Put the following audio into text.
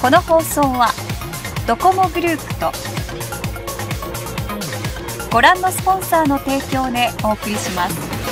この放送はドコモグループとご覧のスポンサーの提供でお送りします。